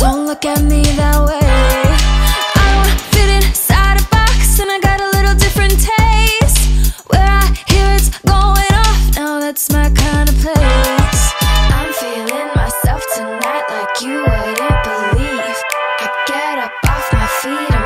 Don't look at me that way. I don't fit inside a box And I got a little different taste. Where I hear it's going off Now that's my kind of place. I'm feeling myself tonight Like you wouldn't believe. I get up off my feet